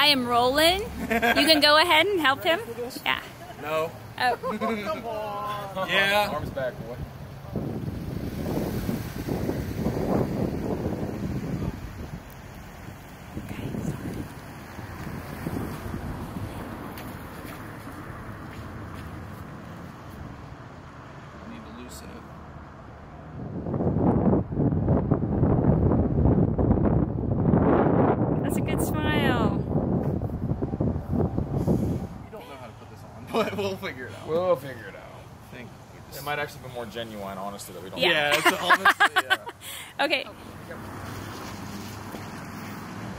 I am rolling. You can go ahead and help him. Yeah. No. Oh. Yeah. Arms back, boy. I need to loosen it. That's a good smile. You don't know how to put this on, but we'll figure it out. We'll figure it out. I think It might actually be more genuine, honestly, that we don't. Yeah. Yeah, it's honestly, yeah. Okay. I'll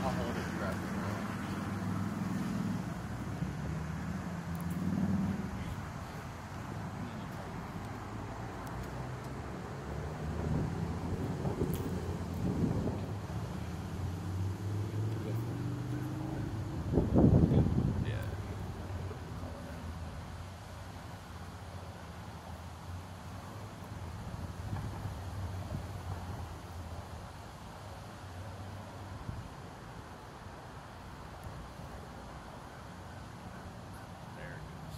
hold it. Grab it. Yeah. There it goes.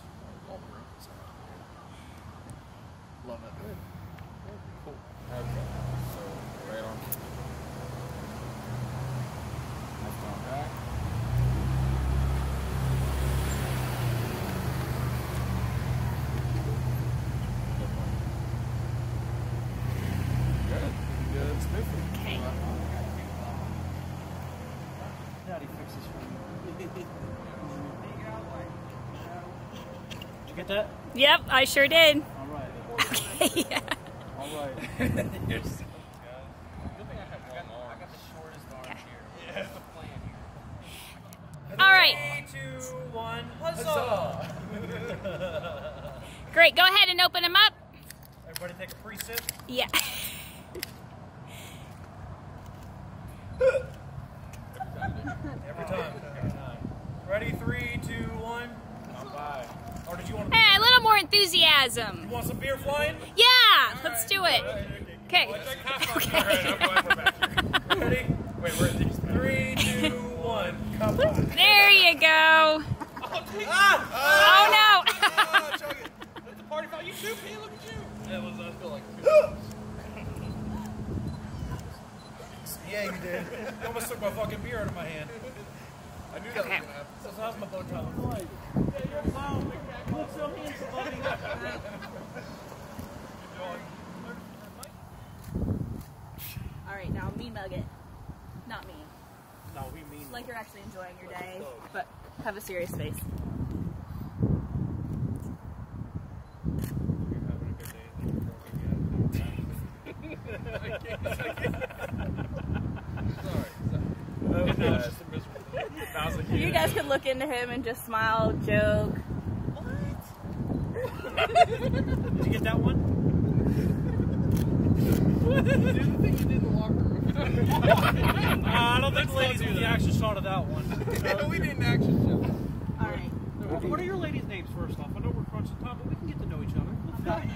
All broken stuff. Love it. Cool. Okay. So, right on. Left arm back. Good. Good. Good. Smoothly. Okay. Daddy fixes for you. Did you get that? Yep, I sure did. All right. Okay. Yeah. All right. Good thing I have one arm. the shortest arm here. What's the plan here? All right. Three, two, one, huzzah! Great. Go ahead and open them up. Everybody take a pre-sip. Yeah. Every time. Every time. Ready? Three, two, one. Bye. Or did you want to? Hey, a little more enthusiasm. You want some beer flying? Yeah. Let's do it. Okay. All right, I'm glad we're back here. Ready? Wait, where are these? Three, two, one. Come on. There you go. Ah! Oh no. Ah, chug it. Let the party foul. You too, P. Look at you. That was, I feel like. Yeah, you did. You almost took my fucking beer out of my hand. I knew that was gonna happen. So how's my bow tie look? Yeah, you're a clown, big back. Look so handsome, buddy. All right, now me mug it. Not me. No, we mean Like you're actually enjoying your day, but have a serious face. you're having a good day. Thank you Sorry. That was just a miserable day. That was a You guys could look into him and just smile, joke. Did you get that one? Do the thing you did in the locker room. Uh, I don't think the ladies get the action shot of that one. yeah, we didn't action show. All right. What what are your ladies' names first off? I know we're crunching time, but we can get to know each other. Let's.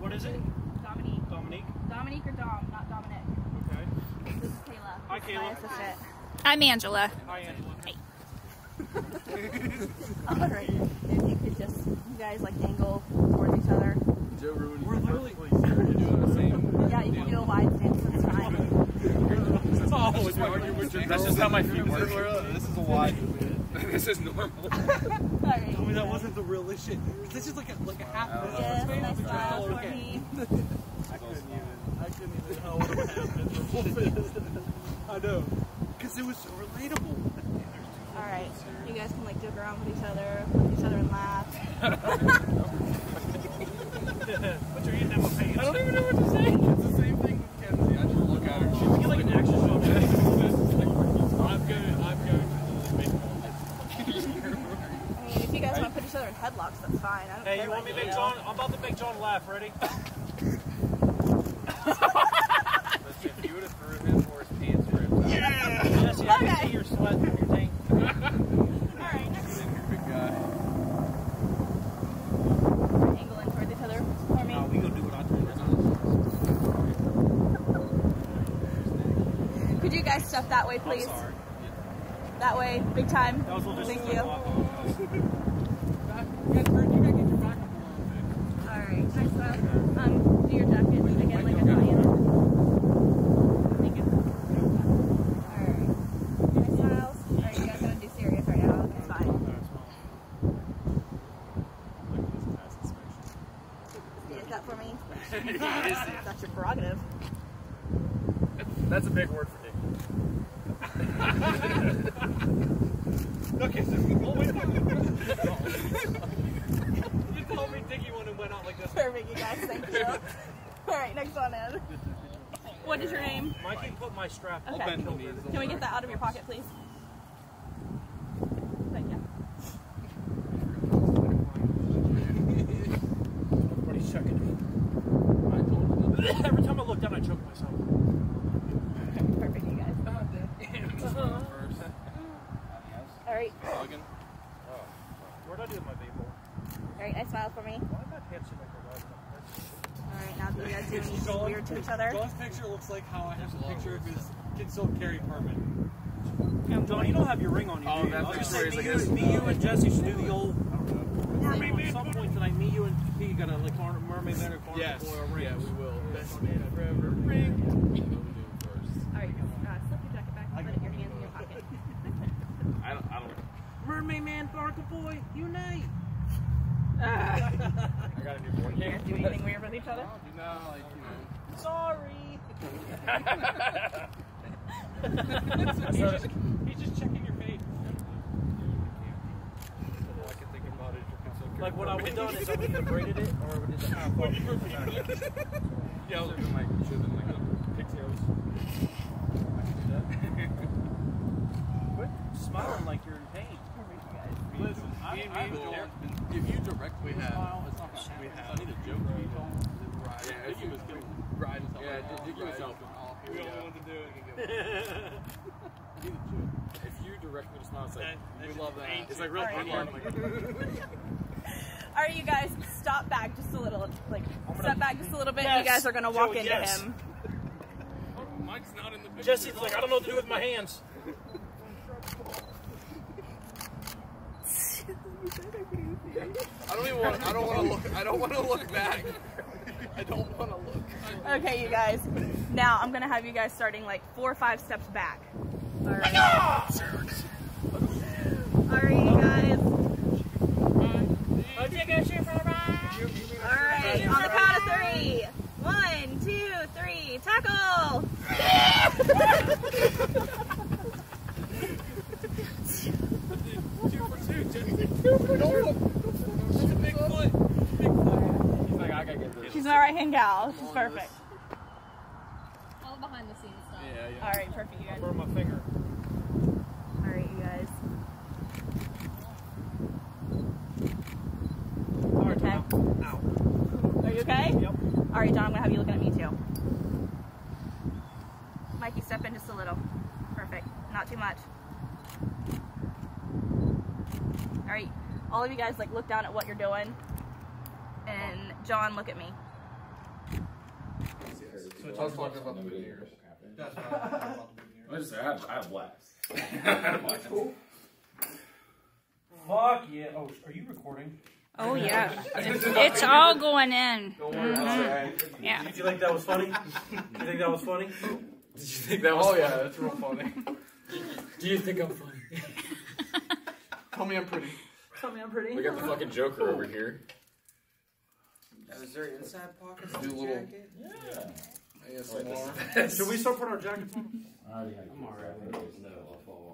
What is it? Dominique. Dominique? Dominique or Dom, not Dominic. Okay. This is Kayla. Hi, This is My Kayla. assistant. I'm Angela. Hi, Angela. All right. If you could just, you guys like angle towards each other. Joe ruined We're literally- You're doing the same. Yeah, you can do a wide stance. That's fine. Just argue with your That's just how my feet work. This is a wide. this is normal. All right. Tell me that wasn't the real shit. This is like a like a half minute. Yes, nice smile for Okay. me. I couldn't even. I couldn't even know what a half miserable I know, because it was so relatable. All right. You guys can like joke around with each other, with each other and laugh. Put your hand down my pants. I don't even know what to say. It's the same thing with Kenzie. I just look at her. She's Get like an action shot. I'm going. I'm going to make I mean, if you guys want to put each other in headlocks, that's fine. I don't Hey, care you want me to about make Jon? I'm about to make Jon laugh. Ready? If you would have threw him for his pants ripped out. Jesse, I can see your sweat in your tank. All right. Then your big guy. Angle in towards each other for me. No, we gonna do what I told. Could you guys step that way, I'm please? sorry. That that way, big time. That was a little Thank you. Back, All right, nice one. Um, do your jacket again, like I taught you. Thank you. All right. Nice smiles. All right, you guys gotta do serious right now. It's fine. Is that for me? That's your prerogative. That's a big word for Dick. No kisses. Oh, wait. you told me Dickie one and went out like this. Perfect, you guys. Thank you. All right, next one in. What is your name? Mikey, put my strap. Okay. I'll bend the knees. Can we get that out of your pocket, please? Thank you. Everybody's checking me. Every time I look down, I choke myself. Perfect, you guys. Uh-huh. All right, oh. Where'd I do my people? all right, nice smile for me. Why did my pants like they're rising up? All right, now do you guys do anything weird to each other? Jon's picture looks like how I have a picture of his concealed carry permit. Jon, you don't have your ring on you. Oh, do you? that's I was like just saying, me, you, this. me, you, and Jesse should do the old. Yeah, at some point tonight, me, you, and P got a like mermaid man or car Yes. oil ring. Yeah, we will. Best man forever. Ring. All right, uh, slip your jacket back and put your hands in your pocket. I don't. I don't. Mermaid man, Barnacle boy, unite. I got a new board You guys do anything weird with each other? You know, like, you know. Sorry. he's, just, He's just checking your face. All I can think about is your concealed Like what I would have done is I would have braided it or I would have just half off. Yeah, should have been like, should have been like uh, a pigtails. Quit smiling like you're in pain. Listen, I, I have a joke. If you direct we have, it's not gonna we have. I need a joke. Yeah, if you was Ride and Yeah, Dick- Dickie was helping. Oh, here we to do it. If you direct me to smile, it's like We love that. it's like real All right. fun. All right, you guys, stop back just a little. Like, step back just a little bit. Yes. You guys are gonna walk Joey, into yes. him. Oh, Mike's not in the picture. Jesse's like, I don't know what to do with my hands. I don't even want. I don't want to look. I don't want to look back. I don't want to look. Okay, you guys. Now I'm gonna have you guys starting like four or five steps back. All right. All right, you guys. All right, on the count of three. One, two, three. Tackle. Two for two. Jesse. Two for two. That's a big foot. Big foot. he's like, I gotta get this. She's my right hand gal. She's perfect. All behind the scenes stuff. Yeah, yeah. All right, perfect, you guys. Burn my finger. All right, you guys. All right, Okay. Ow. Are you okay? Yep. All right, Jon, I'm gonna have you looking at me too. Mikey, step in just a little. Perfect. Not too much. All right, all of you guys, like, look down at what you're doing. And Jon, look at me. I was talking about the veneers. That's what I was talking about the veneers. I just say I have, I have blast. Fuck yeah. Oh, are you recording? Oh yeah, it's, it's all going in. Mm-hmm. Yeah. Did you think that was funny? Did you think that was funny? Did you think that was? Oh yeah, that's real funny. Do you think I'm funny? Tell me I'm pretty. Tell me I'm pretty. We got the fucking Joker over here. Is there inside pockets Do a little ASMR. Should we start putting our jackets on? I'm alright. No, I'll fall off.